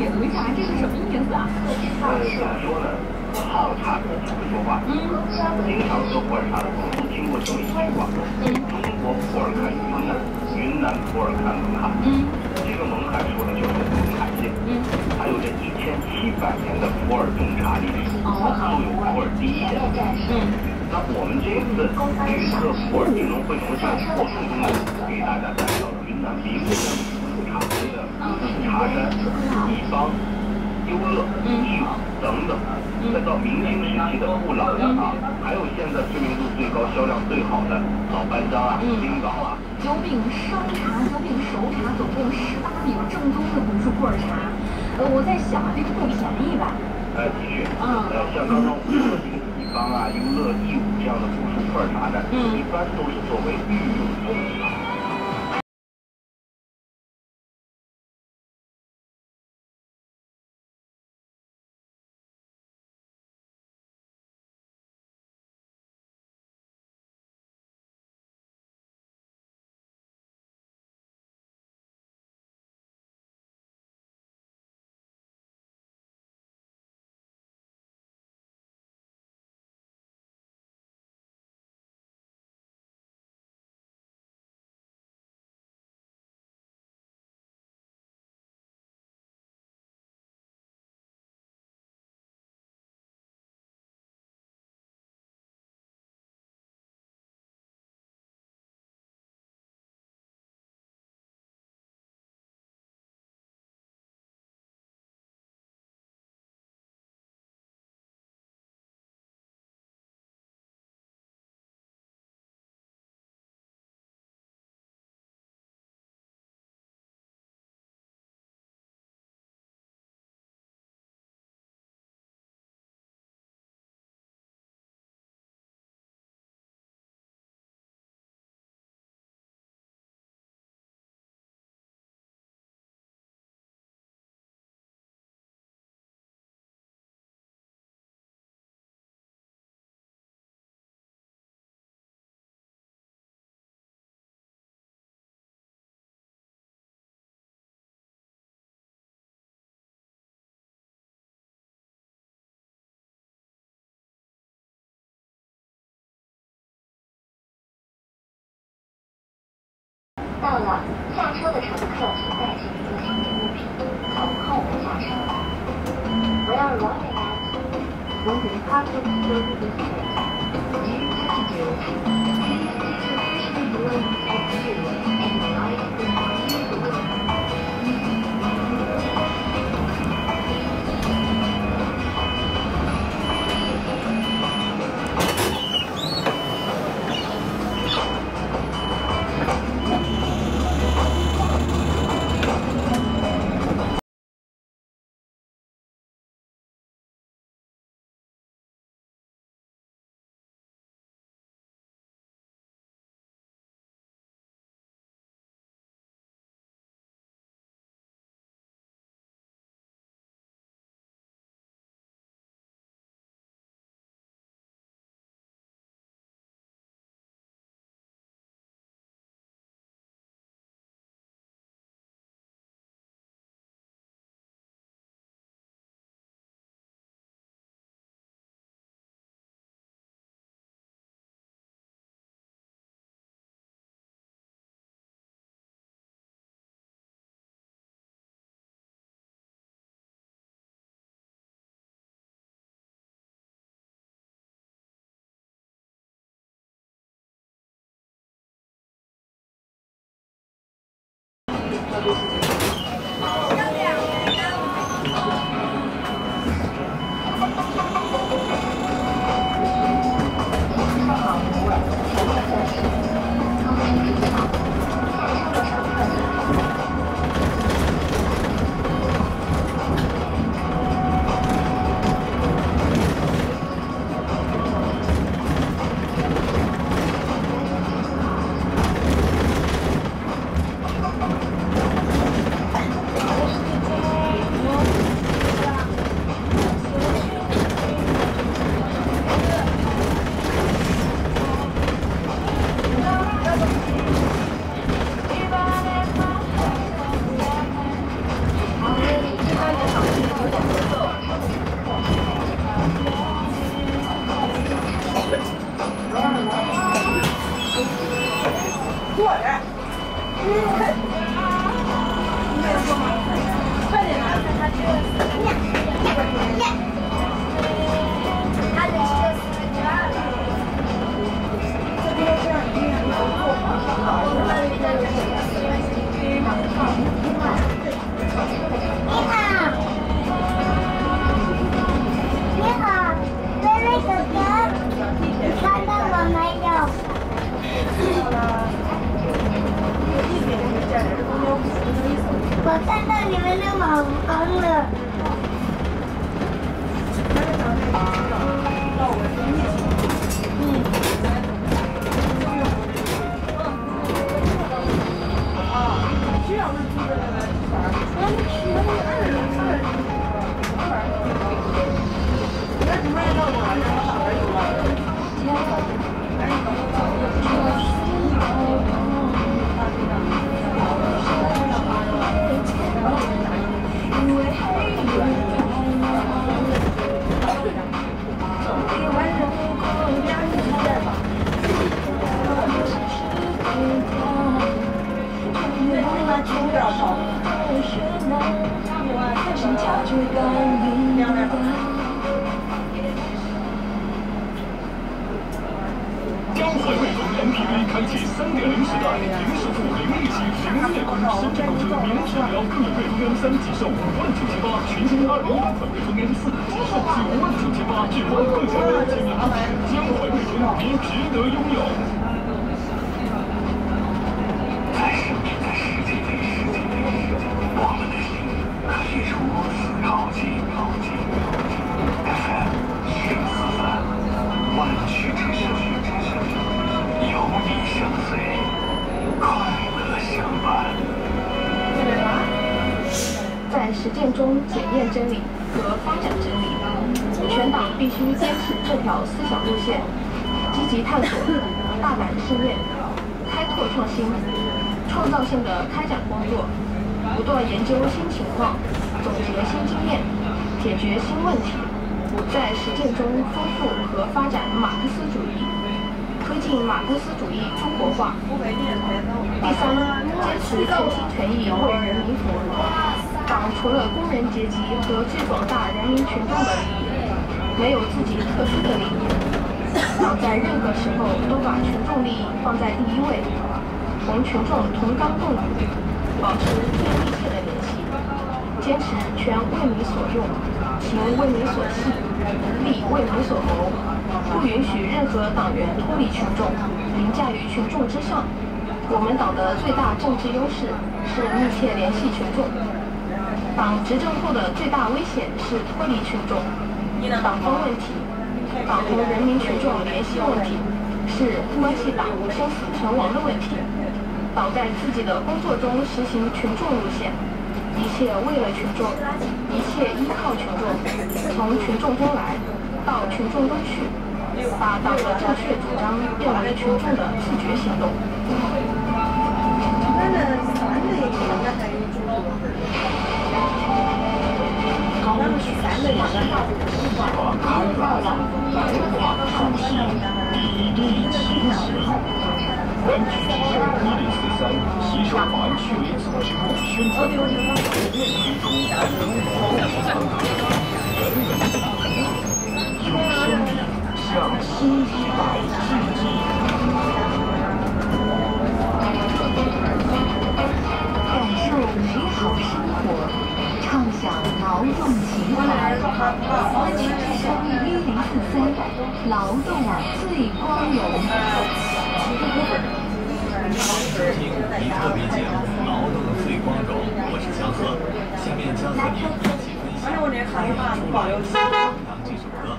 解读一下，这是什么意思啊？呃，怎么说呢？好茶不会说话。嗯。经常喝普洱茶的朋友都听过这么一句话：嗯。中国普洱看云南，云南普洱看勐海。嗯。这个勐海说的就是勐海县。嗯。还有这一千七百年的普洱种茶历史，素有普洱第一县。嗯。那我们这次绿色普洱金融汇农项目过程中呢，给大家带到了云南名贵的出茶区的茶山、一方、优乐、义武等等，再到明清时期的布朗啊，还有现在知名度最高、销量最好的老班章啊、冰岛啊。九饼生茶、九饼熟茶，总共十八饼，正宗的古树普洱茶。呃，我在想啊，这个不便宜吧？哎，的确，呃，像刚刚我们说的。方啊、优乐、义乌这样的古树普洱茶呢，一般都是作为御用风茶。到了，下车的乘客请带起您的行李物品，从后门下车。We are arriving at Booking Public Services Gate. Dear passengers, please 他就是。看到你们的网红了。江开启三点零时代，零首付、零利息、零月供，深圳购车免提聊，各类卫龙 M 三仅售五万九千八，全新二零一八款卫龙 M 四仅售九万九千八，置换更加多亲密支持，江淮卫龙，你值得拥有。须坚持这条思想路线，积极探索，大胆试验，开拓创新，创造性的开展工作，不断研究新情况，总结新经验，解决新问题，在实践中丰富和发展马克思主义，推进马克思主义中国化。第三，坚持全心全意为人民服务。党除了工人阶级和最广大人民群众的，没有自己特殊的利益。党在任何时候都把群众利益放在第一位，同群众同甘共苦，保持最密切的联系，坚持权为民所用，情为民所系，利为民所谋，不允许任何党员脱离群众，凌驾于群众之上。我们党的最大政治优势是密切联系群众。党执政后的最大危险是脱离群众。党风问题，党同人民群众联系问题，是关系党生死存亡的问题。党在自己的工作中实行群众路线，一切为了群众，一切依靠群众，从群众中来，到群众中去，把党的正确主张变为群众的自觉行动。感受美好生活，畅享劳动。一零四三，劳动最光荣。收听五一特别节目《劳动最光荣》，我是江河。下面将和你一起分享《为了出来当这首歌，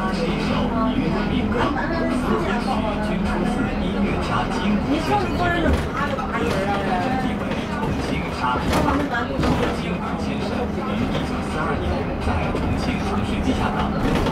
它是一首音乐民歌，词和曲均出自音乐家金谷先生之笔。地为重庆沙坪坝，金谷先生于一九四二年在重庆城市地下党